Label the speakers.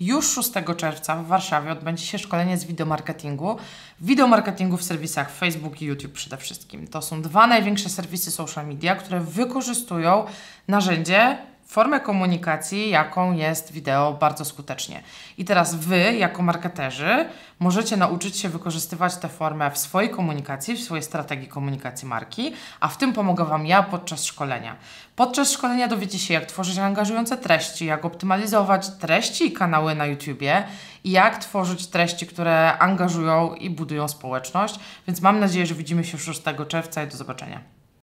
Speaker 1: Już 6 czerwca w Warszawie odbędzie się szkolenie z wideomarketingu. Wideomarketingu w serwisach Facebook i YouTube przede wszystkim. To są dwa największe serwisy social media, które wykorzystują narzędzie formę komunikacji, jaką jest wideo bardzo skutecznie. I teraz Wy, jako marketerzy, możecie nauczyć się wykorzystywać tę formę w swojej komunikacji, w swojej strategii komunikacji marki, a w tym pomogę Wam ja podczas szkolenia. Podczas szkolenia dowiecie się, jak tworzyć angażujące treści, jak optymalizować treści i kanały na YouTubie i jak tworzyć treści, które angażują i budują społeczność. Więc mam nadzieję, że widzimy się 6 czerwca i do zobaczenia.